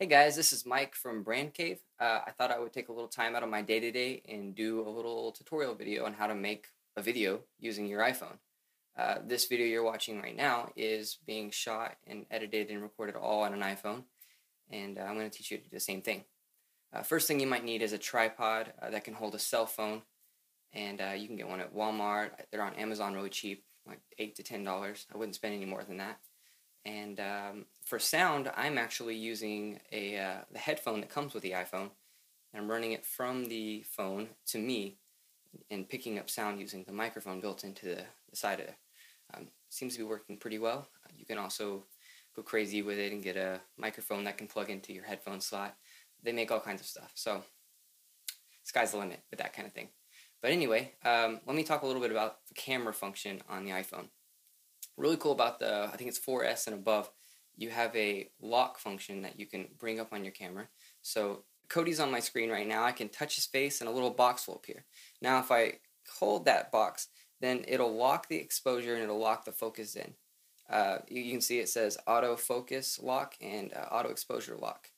Hey guys, this is Mike from Brandcave. Uh, I thought I would take a little time out of my day to day and do a little tutorial video on how to make a video using your iPhone. Uh, this video you're watching right now is being shot and edited and recorded all on an iPhone, and uh, I'm going to teach you to do the same thing. Uh, first thing you might need is a tripod uh, that can hold a cell phone, and uh, you can get one at Walmart. They're on Amazon really cheap, like eight to ten dollars. I wouldn't spend any more than that. And um, for sound, I'm actually using a uh, the headphone that comes with the iPhone, and I'm running it from the phone to me, and picking up sound using the microphone built into the, the side of it. Um, seems to be working pretty well. Uh, you can also go crazy with it and get a microphone that can plug into your headphone slot. They make all kinds of stuff. So sky's the limit with that kind of thing. But anyway, um, let me talk a little bit about the camera function on the iPhone really cool about the I think it's 4S and above. You have a lock function that you can bring up on your camera. So Cody's on my screen right now. I can touch his face and a little box will appear. Now if I hold that box, then it'll lock the exposure and it'll lock the focus in. Uh, you, you, can see it says auto focus lock and uh, auto exposure lock.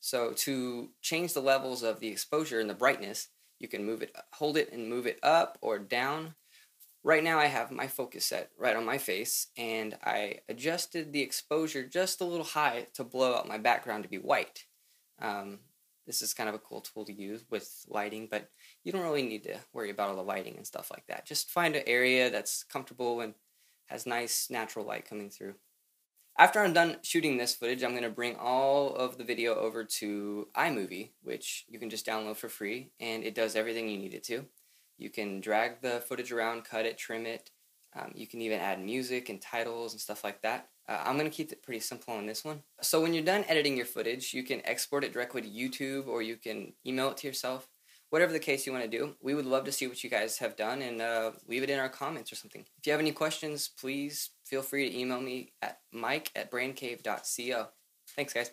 So to change the levels of the exposure and the brightness, you can move it, hold it and move it up or down Right now I have my focus set right on my face and I adjusted the exposure just a little high to blow out my background to be white. Um, this is kind of a cool tool to use with lighting, but you don't really need to worry about all the lighting and stuff like that. Just find an area that's comfortable and has nice natural light coming through. After I'm done shooting this footage, I'm going to bring all of the video over to iMovie, which you can just download for free, and it does everything you need it to. You can drag the footage around, cut it, trim it. Um, you can even add music and titles and stuff like that. Uh, I'm going to keep it pretty simple on this one. So when you're done editing your footage, you can export it directly to YouTube or you can email it to yourself. Whatever the case you want to do, we would love to see what you guys have done and uh, leave it in our comments or something. If you have any questions, please feel free to email me at mike at brandcave.co. Thanks, guys.